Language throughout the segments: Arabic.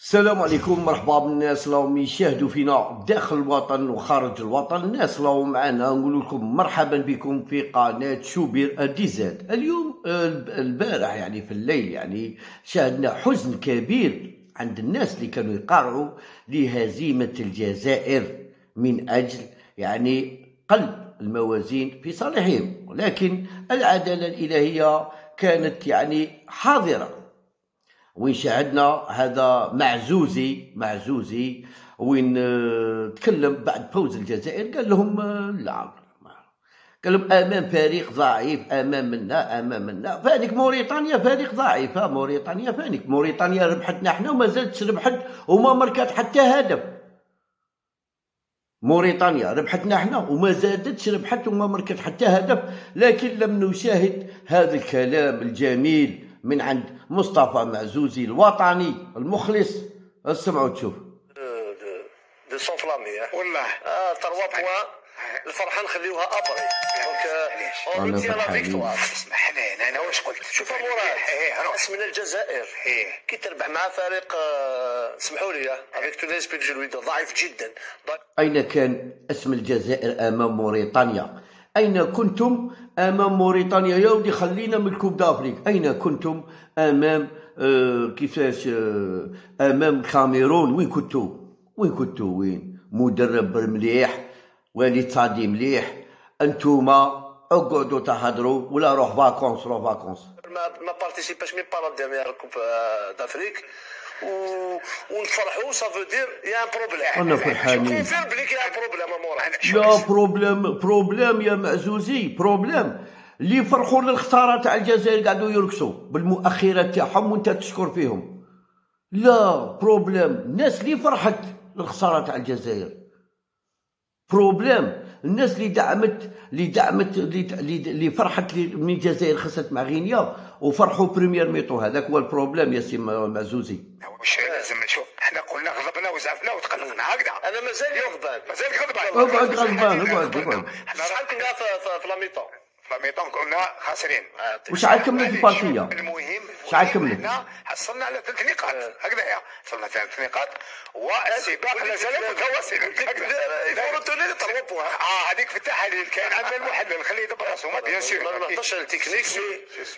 السلام عليكم مرحبا بالناس راهم يشاهدوا فينا داخل الوطن وخارج الوطن. الناس راهم معنا نقول لكم مرحبا بكم في قناة شوبير ديزاد اليوم آه، البارح يعني في الليل يعني شاهدنا حزن كبير عند الناس اللي كانوا يقارعوا لهزيمة الجزائر من أجل يعني قلب الموازين في صالحهم. ولكن العدالة الإلهية كانت يعني حاضرة. وين شاهدنا هذا معزوزي معزوزي وين آه، تكلم بعد فوز الجزائر قال لهم آه، لا قال لهم أمام فريق ضعيف أمام منا أمام منا. فانيك موريتانيا فريق ضعيف موريتانيا فانيك موريتانيا ربحتنا إحنا وما زالتش ربحت وما مركت حتى هدف. موريتانيا ربحتنا إحنا وما زادتش ربحت وما مركت حتى هدف. لكن لم نشاهد هذا الكلام الجميل من عند مصطفى معزوزي الوطني المخلص. اسمعوا تشوف. de s'enflammer والله. آه trois points الفرحه نخليوها après. donc on est là فرحان. victoire. اسمح لي أنا واش قلت؟ شوف مراد إيه روح اسمنا الجزائر. إيه. كي تربح مع فريق آه، اسمحوا لي افيك تو ليسبيك جلويد ضعيف جدا. أين كان اسم الجزائر أمام موريتانيا؟ أين كنتم أمام موريتانيا؟ يا ودي خلينا من ال coupe d'Afrique أين كنتم أمام آه كيفاش آه أمام الكاميرون وين كنتوا؟ وين كنتوا؟ وين؟ مدرب مليح والد صادي مليح. أنتوما أقعدوا تهضروا ولا روح vacances روح vacances. ما participaش même pas la dernière coupe d'Afrique ونفرحوا ça veut dire y a problème رانا فرحانين. confirme بلي كاين problème le problème problème يا معزوزي problème اللي فرحوا للخسارة تاع الجزائر قعدوا يرقصوا بالمؤخرات تاعهم وانت تشكر فيهم. le problème الناس اللي فرحت للخسارة تاع الجزائر. problème الناس اللي دعمت اللي دعمت اللي اللي- اللي فرحت لي- من الجزائر خسرت مع غينيا وفرحوا première mi-temps هذاك هو ال problème يا سي معزوزي. واش لازم نشوف. إحنا قلنا غضبنا وزعفنا وتقلقنا هكذا. أنا مازال غضبان. مازال غضبان. اقعد غضبان اقعد اقعد إحنا شحال كنا في- في- mi-temps ف mi-temps قلنا خاسرين. وشحال كملت ال partie المهم شحال المهم كملت؟ حصلنا على ثلاث نقاط. هكذايا حصلنا ثلاث نقاط. والسباق لا زال متواصل trois points آه هذيك في التحاليل كاين عندنا المحلل خليه يدبر راسه bien sûr ما نهضرش على التكنيك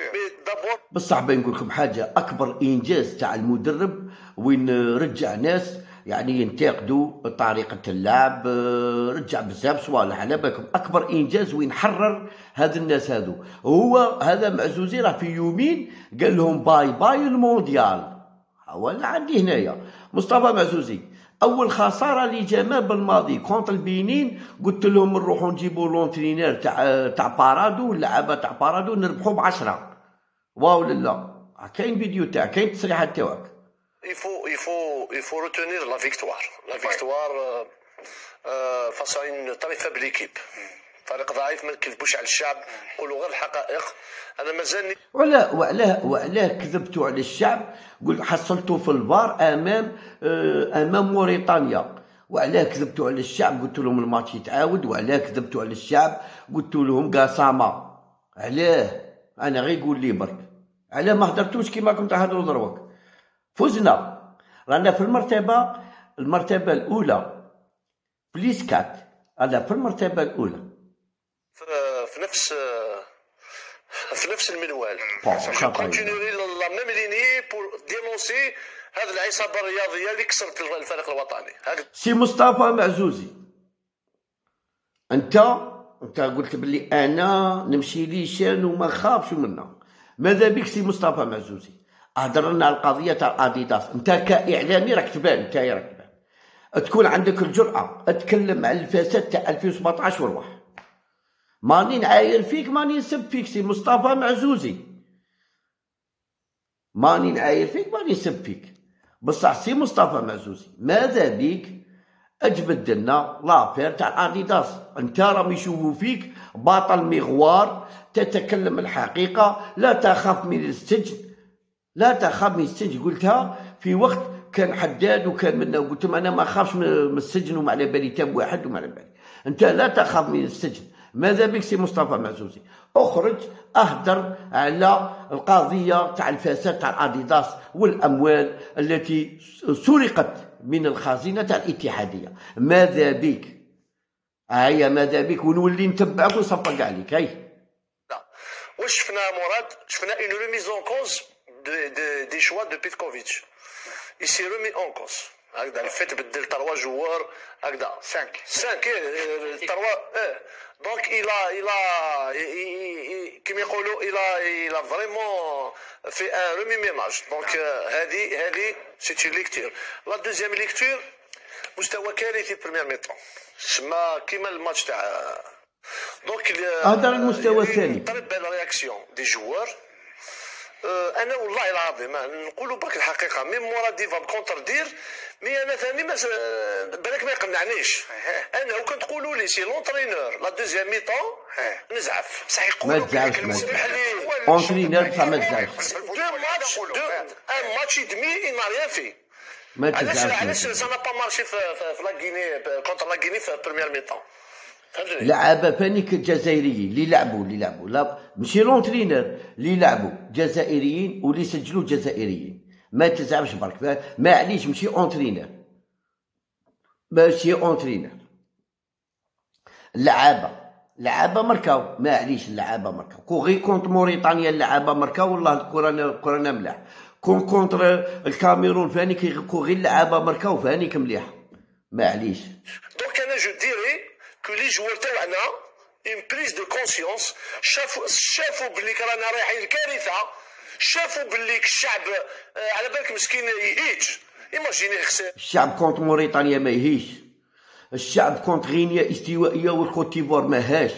mais mais d'abord بصح بين نقول لكم حاجة أكبر إنجاز تاع المدرب وين رجع ناس يعني ينتقدوا طريقة اللعب رجع بزاف صوالح. على بالكم أكبر إنجاز وين حرر هذا الناس هذو هو هذا معزوزي راه في يومين قال لهم باي باي المونديال. اللي عندي هنايا. مصطفى معزوزي أول خسارة لجمال بالماضي contre البنين قلت لهم نروحوا نجيبوا l'entraîneur تاع تاع بارادو اللعابه تاع بارادو نربحوا بعشرة. واو لا كاين فيديو تاع كاين تصريحات تاعك. Il faut il faut il faut retenir la victoire. La victoire euh, euh, face à une très faible équipe. فريق ضعيف ما نكذبوش على الشعب نقولوا غير الحقائق. أنا مازالني وعلاه وعلاه وعلاه كذبتوا على الشعب. قل حصلتوا في الفار أمام آه، أمام موريتانيا. وعلاه كذبتوا على الشعب. قلت لهم الماتش يتعاود. وعلاه كذبتوا على الشعب. قلت لهم قاسامة علاه. أنا غير قول لي برك. علاه ما هدرتوش كيما كنت تهضروا دروك فزنا رانا في المرتبة المرتبة الأولى plus quatre. هذا في المرتبة الأولى. في, نفس في نفس المنوال. continuerai la même ligne pour dénoncer هذه العصابة الرياضية اللي كسرت الفريق الوطني. سي مصطفى معزوزي. أنت أنت قلت بلي أنا نمشي les chaînes وما خافش منا. ماذا بك سي مصطفى معزوزي؟ اهدر لنا القضية تاع اديداس أنت كإعلامي راك تبان أنت راك تبان. تكون عندك الجرأة تكلم على الفساد تاع 2017 وروح ماني نعاير فيك ماني نسب فيك سي مصطفى معزوزي. ماني نعاير فيك ماني نسب فيك. بصح سي مصطفى معزوزي ماذا بيك؟ أجبد لنا l'affaire تاع اديداس أنت راهم يشوفوا فيك بطل مغوار تتكلم الحقيقة لا تخاف من السجن. لا تخاف من السجن. قلتها في وقت كان حداد وكان منا قلت لهم أنا ما اخافش من السجن وما على بالي بحتى واحد وما على بالي. أنت لا تخاف من السجن. ماذا بك سي مصطفى معزوزي؟ أخرج أهدر على القضية تاع الفساد تاع اديداس والأموال التي سرقت من الخزينة تاع الاتحادية. ماذا بك؟ هيا ماذا بك؟ ونولي نتبعك ونصفق عليك. هاي لا واش شفنا مراد؟ شفنا une remise en cause des choix de بيتكوفيتش il s'est remis en cause. هكذا الفيت بدل trois joueurs هكذا 5 5 trois آه donc il a il a كيما يقولوا il a il a vraiment fait un remue-ménage donc هذه هذه c'est une lecture la deuxième lecture مستوى كارثي في première mi-temps سما كيما الماتش تاع donc هذا المستوى الثاني très belle réaction des joueurs آه، أنا والله العظيم نقولوا برك الحقيقة même مورا défaite contre دير mais أنا ثاني ما بالك ما يقنعنيش. أنا لو كنت تقولوا لي c'est l'entraîneur la deuxième mi-temps نزعف. صح ما يقولوا ما كلمة- تزعلش. هو entraîneur بصح ما تزعلش deux matchs dans un match demi rien fait ما علاش ما علاش. سا pas marché في في في la Guinée contre la Guinée في première mi-temps فهمتني لعابه فانيك جزائريين اللي لعبوا اللي لعبوا. لا ماشي l'entraîneur اللي لعبوا. جزائريين واللي سجلوا جزائريين. ما تزعمش برك. ما- معليش ماشي entraîneur ماشي entraîneur اللعابه اللعابه مركاو. معليش اللعابه مركاو. كون غير contre موريتانيا اللعابه مركاو. والله الكره الكره ملاح كون contre الكاميرون فاني كون غير اللعابه مركاو فانيك مليحه معليش donc أنا je dirais que les joueurs تاعنا une prise de conscience شافوا شافوا باللي رانا رايحين الكارثه شافوا باللي الشعب على بالك مسكين يهيج imaginez خسر الشعب contre موريتانيا ما يهيش الشعب contre غينيا استوائية والكوت ديفوار ما هاش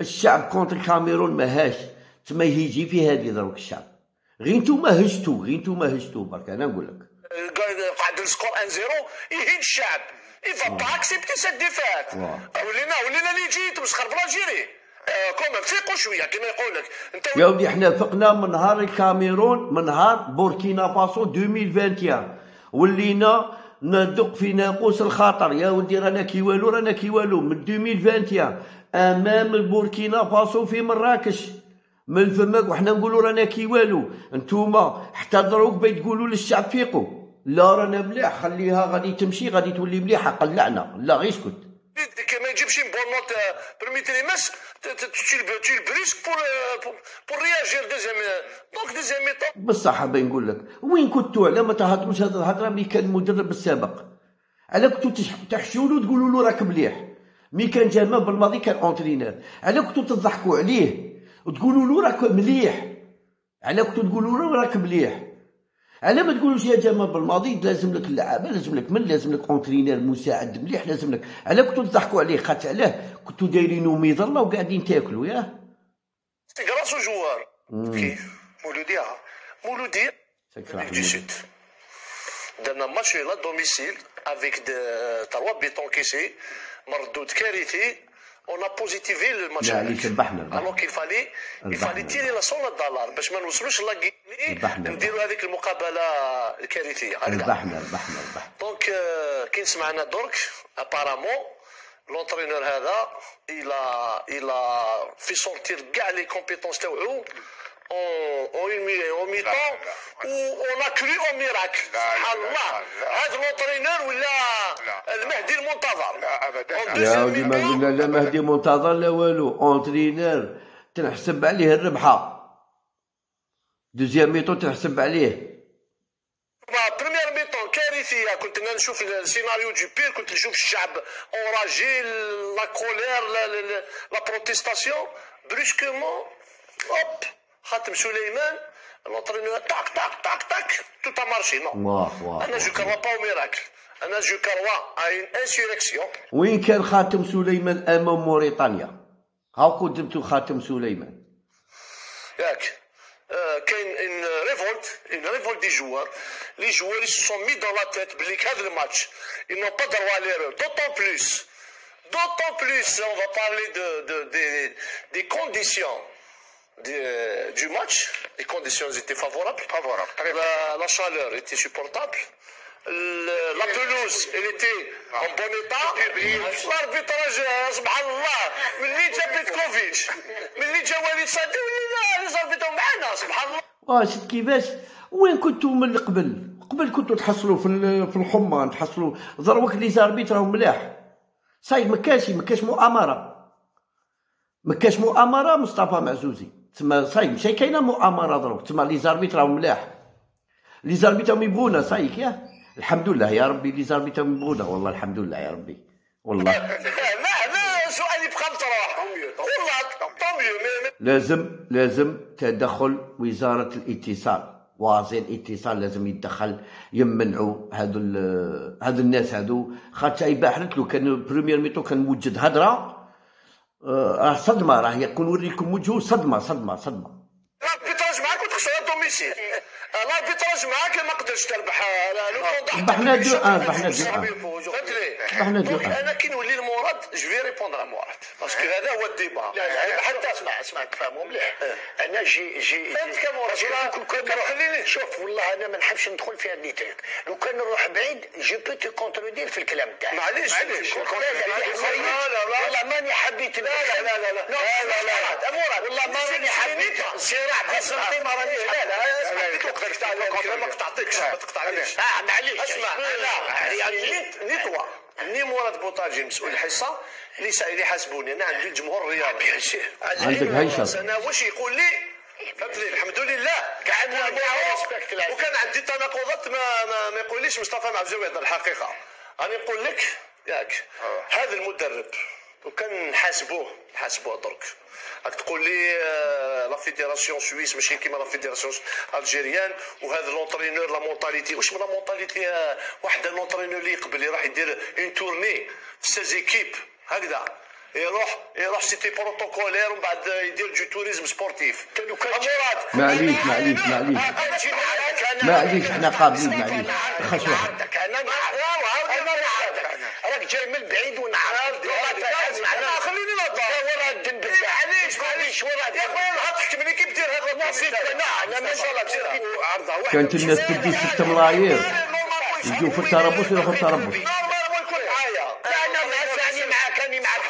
الشعب contre الكاميرون ما هاش تما يهيجي في هذه دروك الشعب غير نتوما هشتو غير نتوما هشتو برك أنا نقول لك قاعد قاعد ال score 1 0 يهيج الشعب pas accepter cette défaite. ولينا ولينا اللي جيت مسخر بالجيري كوم ثقوا شوية كما يقول لك انت يا ودي إحنا فقنا من نهار الكاميرون من نهار بوركينا فاسو 2021 ولينا ندق في ناقوس الخطر يا ودي رانا كي والو رانا كي والو من 2021 امام البوركينا فاسو في مراكش من فماك وحنا نقولوا رانا كي والو انتوما حتى دروك بغيت تقولوا للشعب فيقوا لا رانا مليح خليها غادي تمشي غادي تولي مليحة قلعنا لا غير اسكت ما يجيبش première mi-temps tu- tu tu le pour euh, pour pour réagir deuxième euh, donc deuxième mi-temps بالصح باغي نقول لك وين كنتوا على ما تهضروش هذه الهضرة ملي كان المدرب السابق؟ على كنتوا تحشوا له تقولوا له راك مليح. ملي كان جمال بالماضي كان entraîneur على كنتوا تضحكوا عليه وتقولوا له راك مليح. على كنتوا تقولوا له راك مليح. على ما تقولوش يا جمال بالماضي لازم لك اللعابة لازم لك من لازم لك entraîneur مساعد مليح لازم لك على كنتوا تضحكوا عليه خاطر علاه كنتوا دايرينو ميظله وقاعدين تاكلوا ياه. Aux joueurs كيف مولودي Sud. درنا ماتش لا دوميسيل افيك تروا بيتون كيسي مردود كارثي اون positivé الماتش معليش ربحنا ربحنا. الوغ كيل فالي il ربحنا. fallait tirer la sonne دولار باش ما نوصلوش لاكيني ربحنا. نديروا هذيك المقابلة الكارثية ربحنا ربحنا ربحنا donc آه، كي نسمعنا درك apparemment l'entraîneur هذا il a il a fait sortir كاع les compétences تاوعو en en mi-temps و on crée un miracle لا، سبحان الله. هذا l'entraîneur ولا لا. المهدي المنتظر؟ لا، يا ما قلنا لا مهدي منتظر لا والو. entraîneur تنحسب عليه الربحة. deuxième mi-temps تنحسب عليه mais première mi-temps كارثيه كنت أنا نشوف السيناريو du pire كنت نشوف الشعب enragé la colère la protestation brusquement hop خاتم سليمان l'entraîneur تاك تاك تاك تاك tout marchait non أنا je crois pas miracle أنا je crois une insurrection وين كان خاتم سليمان امام موريتانيا هاو جبتوا خاتم سليمان ياك كاين ان ريفولت ان ريفولت دي جوار لي جوار ils se sont mis dans la tête بلي هذا الماتش ils n'ont pas droit à l'erreur d'autant plus d'autant plus on va parler de, de, des, des conditions du- du match les conditions étaient favorables Favorables, très la, la chaleur était supportable Le- لا بلوز اللي تي en bon état ال arbitrage سبحان الله ملي جا بيتكوفيتش ملي جا وليد صادي ولينا les arbitres معنا سبحان الله واه شفت كيفاش وين كنتو من قبل قبل كنتو تحصلوا في في الحمان تحصلوا ضروك les arbitres راهم ملاح ça y est ما كاش ما كاش مؤامره ما كاش مؤامره مصطفى معزوزي تما صايب ماشي كاينة مؤامره دروك تما les arbitres راهم ملاح les arbitres راهم يبغونا ça y est ياه الحمد لله يا ربي لي راهم يبغونا والله الحمد لله يا ربي. والله. لا لا سؤالي بقى مطروح والله tant mieux لازم لازم تدخل وزارة الاتصال. وزير الاتصال لازم يتدخل يمنعوا هادو ال- هادو الناس هادو خاطر يباحرت لو كان première mi-temps كان موجد هضره آه، راه صدمة راه يكون نوريكم وجهه صدمة صدمة صدمة. الاربيتراج معاك وتخسر دوميسيل الاربيتراج معاك ما قدرتش تربح. ربحنا دو ان ربحنا دو. ان ربحنا دو ان أنا كي نولي لمراد جو في ريبوندر مراد باسكو هذا هو الديبا. اسمع اسمع تفهموا مليح. أنا جي جي فهمت كم مرة؟ كون كان كم خليني. شوف والله أنا ما نحبش ندخل في هذه تريك لو كان نروح بعيد جو بو تو كونترودير في الكلام تاعك. معليش. معليش. لا لا لا. والله ماني حبيت لا لا لا لا لا. لا لا مراد والله ما راني حبيت. صراع بسنتي ما راني لا لا أسمع. أسمع. ما قطعتكش. ما تقطعنيش آه معليش. أسمع. أنا يعني نيت نيتوا ني مراد بوطاجي مسؤول الحصه اللي سا- اللي حاسبوني أنا عندي الجمهور الرياضي عندك هيشر. أنا واش يقول لي؟ فهمتني الحمد لله. قعدنا وكان عندي تناقضات ما ما, ما يقوليش مصطفى معزوي هذا الحقيقة. أنا نقول لك ياك هذا المدرب وكان نحاسبوه نحاسبوه درك. راك تقول لي آه، لا فيديراسيون سويس ماشي كيما لا فيديراسيون algérienne وهذا l'entraîneur la mentalité واش من la mentalité آه، واحد l'entraîneur اللي يقبل يروح يدير une tournée في six équipes هكذا. يروح يروح c'était protocolaire ومن بعد يدير du tourisme sportif. معليش معليش معليش. معليش حنا قابلين معليش. خاش واحد. راك جاي من بعيد ونعرف. خليني نهضر. ورا الدنب معليش معليش. يا خويا نهار تحكم لي كيف دير هذا نصيب أنا أنا ما شاء الله. عرضها واحد كانت الناس تدي ست ملايير يجوا في التربص يروحوا التربص نورمال ما يكون معايا أنا مع ثاني معك أنا معك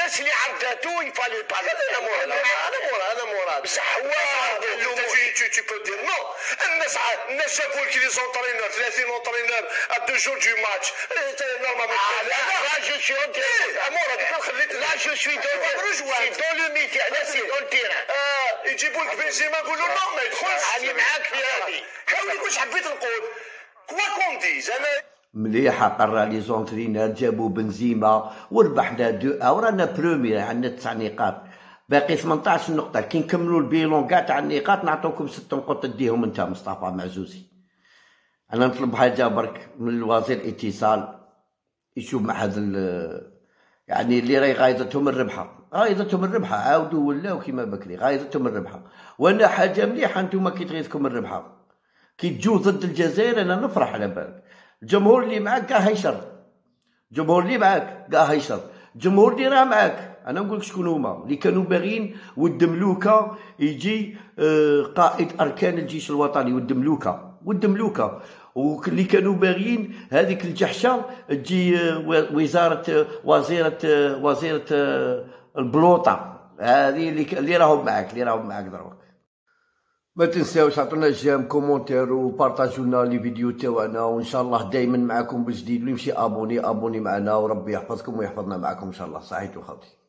الناس اللي عرضاتو يفالي أنا مراد أنا مراد أنا مراد بصح هو tu tu peux dire non الناس الناس شافوا كي لي زونترينور 30 اونترينور ا دو جور دو ماتش نورمالمون Là, je suis en terrain. مراد أنا خليت dans le C'est dans le métier. Là, c'est dans le terrain. آه، يجيبوا لك بنزيما يقولوا نو ما يدخلش أنا معاك في هذه. حاولي واش حبيت نقول quoi qu'on dise أنا مليحة قرا les entraîneurs جابوا بنزيما وربحنا دو أو رانا premiers عندنا تسع نقاط. باقي 18 نقطة كي نكملوا ال bilan كاع تاع النقاط نعطوكم ست نقط تديهم انت مصطفى معزوزي. أنا نطلب حاجة برك من الوزير الاتصال يشوف مع هذا يعني اللي راهي غايضتهم الربحة. غايضتهم الربحة عاودوا ولاو كيما بكري غايضتهم الربحة. وأنا حاجة مليحة أنتم كي تغيظكم الربحة. كي تجو ضد الجزائر أنا نفرح على بالك. الجمهور اللي معاك كاع هيشر الجمهور اللي معاك كاع هيشر الجمهور اللي راه معاك. أنا نقول لك شكون هما؟ اللي كانوا باغيين ود ملوكة يجي آه، قائد أركان الجيش الوطني ود ملوكة. ود ملوكة. واللي كانوا باغيين هذيك الجحشة تجي آه، وزارة وزيرة آه، وزيرة البلوطة. هذه اللي راهم معاك اللي راهم معاك دروك. ما تنساوش عطونا j'aime commentaire وبارطاجوا لنا les vidéos تاعنا وان شاء الله دائما معكم بجديد واللي يمشي abonné abonné معنا وربي يحفظكم ويحفظنا معكم إن شاء الله. صحيتو خاطي